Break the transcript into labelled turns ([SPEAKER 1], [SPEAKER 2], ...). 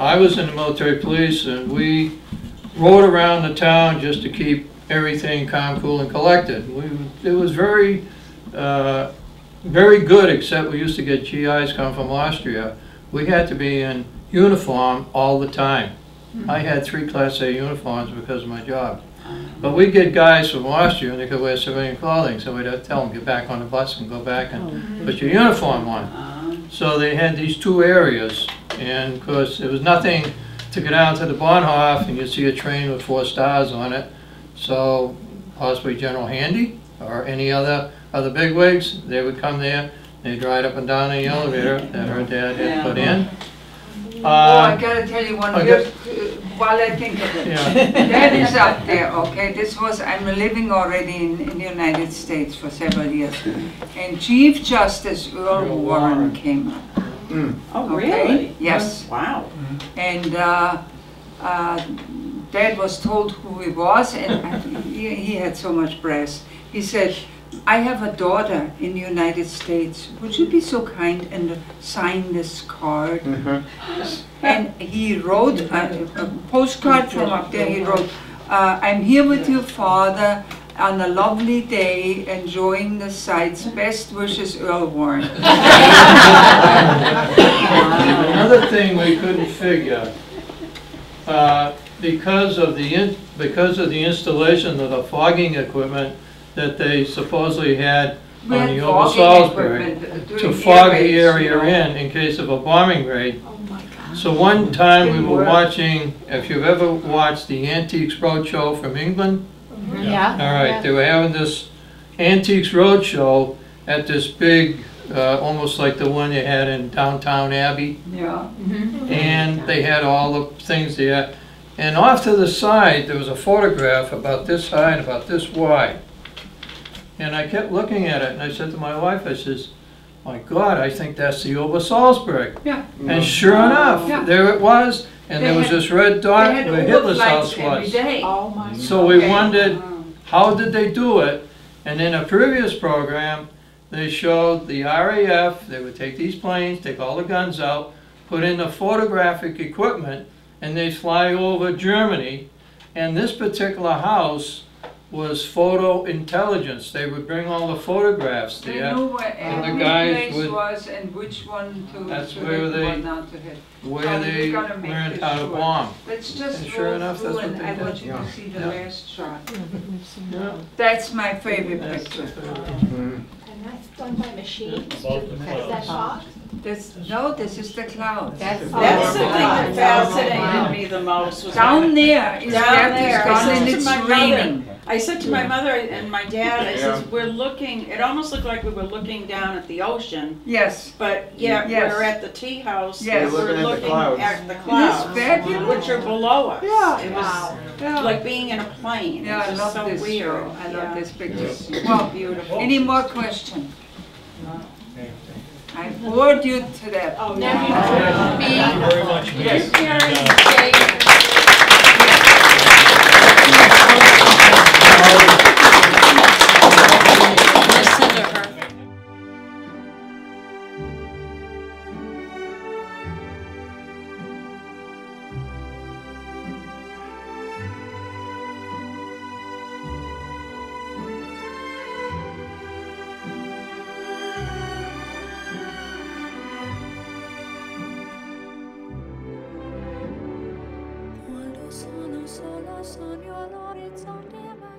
[SPEAKER 1] I was in the military police and we rode around the town just to keep everything calm, cool and collected. We, it was very, uh, very good, except we used to get GIs come from Austria. We had to be in uniform all the time. I had three Class A uniforms because of my job. But we get guys from Austria and they could wear civilian clothing, so we'd have to tell them, get back on the bus and go back and put your uniform on. So they had these two areas, and of course, there was nothing to go down to the Bahnhof and you see a train with four stars on it. So possibly General Handy or any other, other bigwigs, they would come there, they'd ride up and down in the elevator that her dad had put in.
[SPEAKER 2] Oh, I
[SPEAKER 1] Uh,
[SPEAKER 2] gotta tell you one,
[SPEAKER 1] okay.
[SPEAKER 2] just, uh, while I think of it.
[SPEAKER 1] Yeah.
[SPEAKER 2] That is up there, okay, this was, I'm living already in, in the United States for several years. And Chief Justice Earl
[SPEAKER 1] Earl
[SPEAKER 2] Warren
[SPEAKER 1] Warren.
[SPEAKER 2] came up.
[SPEAKER 3] Oh,
[SPEAKER 2] Okay,
[SPEAKER 3] really?
[SPEAKER 2] yes.
[SPEAKER 3] Wow.
[SPEAKER 2] And uh, uh, Dad was told who he was, and he, he had so much brass. He said, I have a daughter in the United States. Would you be so kind and sign this card? And he wrote a, a postcard from up there. He wrote, uh, I'm here with your father on a lovely day, enjoying the sights. Best wishes, Earl Warren.
[SPEAKER 1] Another thing we couldn't figure, uh, because of the, in- because of the installation of the fogging equipment that they supposedly had
[SPEAKER 2] We
[SPEAKER 1] on
[SPEAKER 2] had
[SPEAKER 1] the Ober
[SPEAKER 2] fogging
[SPEAKER 1] Salisbury to
[SPEAKER 2] during
[SPEAKER 1] fog the area
[SPEAKER 2] you know.
[SPEAKER 1] in, in case of a bombing raid.
[SPEAKER 4] Oh.
[SPEAKER 1] So one time we were
[SPEAKER 2] work.
[SPEAKER 1] watching, if you've ever watched the Antiques Roadshow from England,
[SPEAKER 4] Yeah.
[SPEAKER 1] all right, they were having this Antiques Roadshow at this big, uh, almost like the one they had in Downton Abbey.
[SPEAKER 2] Yeah.
[SPEAKER 1] And they had all the things there. And off to the side, there was a photograph about this high and about this wide. And I kept looking at it, and I said to my wife, I says, my God, I think that's the Ober Salzberg.
[SPEAKER 2] Yeah.
[SPEAKER 1] And sure enough,
[SPEAKER 2] Yeah.
[SPEAKER 1] there it was, and
[SPEAKER 2] They
[SPEAKER 1] there was
[SPEAKER 2] had-
[SPEAKER 1] this red dot where Hitler's house was.
[SPEAKER 2] day.
[SPEAKER 4] Oh my.
[SPEAKER 1] So we
[SPEAKER 2] Okay.
[SPEAKER 1] wondered, how did they do it? And in a previous program, they showed the RAF, they would take these planes, take all the guns out, put in the photographic equipment, and they'd fly over Germany. And this particular house was photo intelligence. They would bring all the photographs
[SPEAKER 2] They
[SPEAKER 1] there
[SPEAKER 2] knew where
[SPEAKER 1] And the
[SPEAKER 2] every
[SPEAKER 1] guys
[SPEAKER 2] place
[SPEAKER 1] would-
[SPEAKER 2] was and which one to,
[SPEAKER 1] That's
[SPEAKER 2] to
[SPEAKER 1] where
[SPEAKER 2] hit,
[SPEAKER 1] they-
[SPEAKER 2] what not to hit.
[SPEAKER 1] where
[SPEAKER 2] Oh,
[SPEAKER 1] they
[SPEAKER 2] we gotta make
[SPEAKER 1] learned how to bomb.
[SPEAKER 2] Let's just
[SPEAKER 1] And sure enough, that's what
[SPEAKER 2] and
[SPEAKER 1] they
[SPEAKER 2] I want
[SPEAKER 1] did.
[SPEAKER 2] you to see the
[SPEAKER 1] Yeah.
[SPEAKER 2] last shot.
[SPEAKER 1] Yeah.
[SPEAKER 2] That's my favorite
[SPEAKER 1] That's
[SPEAKER 2] picture.
[SPEAKER 4] And that's done by machines? That's that box?
[SPEAKER 2] This, no, this is the clouds.
[SPEAKER 4] That's-
[SPEAKER 3] That's the thing that fascinated me the most. Was
[SPEAKER 2] Down
[SPEAKER 3] when
[SPEAKER 2] there is
[SPEAKER 3] Down
[SPEAKER 2] Bertha's
[SPEAKER 3] there. I
[SPEAKER 2] gone
[SPEAKER 3] said
[SPEAKER 2] and it's raining.
[SPEAKER 3] I said to my mother and my dad, I says, we're looking, it almost looked like we were looking down at the ocean,
[SPEAKER 2] Yes,
[SPEAKER 3] but yet
[SPEAKER 2] Yes.
[SPEAKER 3] we're at the tea house.
[SPEAKER 2] Yes.
[SPEAKER 3] and
[SPEAKER 2] We're
[SPEAKER 3] We're
[SPEAKER 5] looking at the
[SPEAKER 3] looking
[SPEAKER 5] clouds.
[SPEAKER 3] at the
[SPEAKER 2] it is
[SPEAKER 3] clouds,
[SPEAKER 2] fabulous.
[SPEAKER 3] which are below us.
[SPEAKER 2] Yeah.
[SPEAKER 3] It was
[SPEAKER 4] Wow.
[SPEAKER 2] Yeah.
[SPEAKER 3] like being in a plane.
[SPEAKER 2] Yeah, I
[SPEAKER 3] It was
[SPEAKER 2] love
[SPEAKER 3] so
[SPEAKER 2] this
[SPEAKER 3] weird.
[SPEAKER 2] show. I love
[SPEAKER 3] Yeah.
[SPEAKER 2] this picture. Well,
[SPEAKER 3] Beautiful.
[SPEAKER 2] any more questions? I bored you to death.
[SPEAKER 4] Oh,
[SPEAKER 1] Thank you very much.
[SPEAKER 2] Yes.
[SPEAKER 6] Quando sono sola sogno all'orizzonte manca